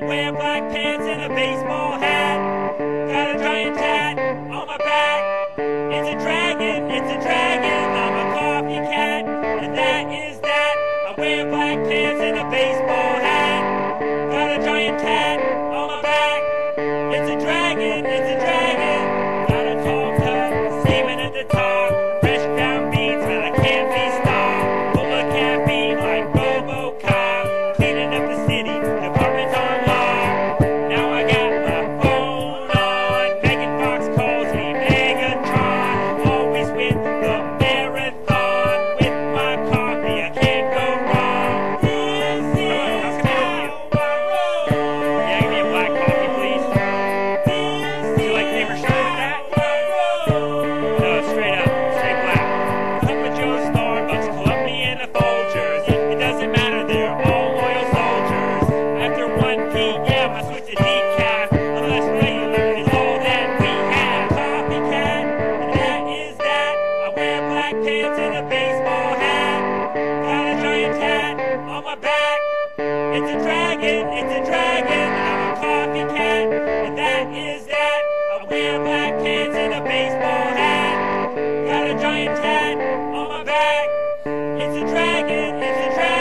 I wear black pants and a baseball hat. Got a giant tat on my back. It's a dragon, it's a dragon. I'm a coffee cat, and that is that. I wear black pants and a baseball hat. Got a giant tat on my back. It's a dragon, it's a baseball hat. Got a giant hat on my back. It's a dragon, it's a dragon. I'm a coffee cat, and that is that. I wear black pants and a baseball hat. Got a giant tat on my back. It's a dragon, it's a dragon,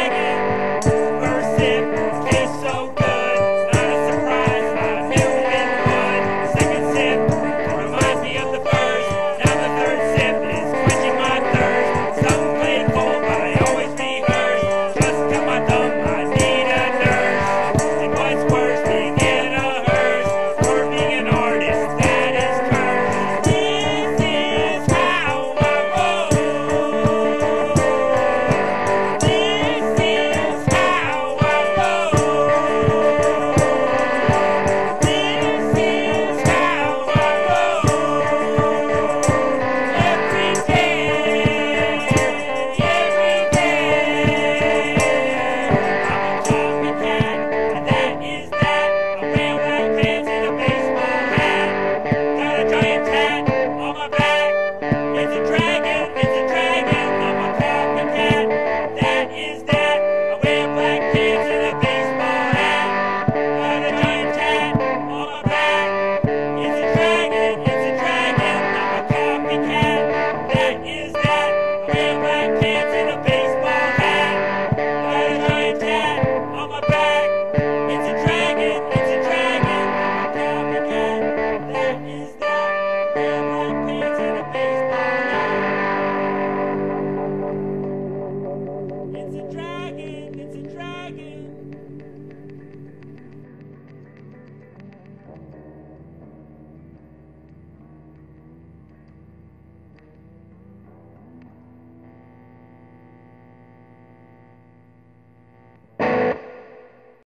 pants in a bed.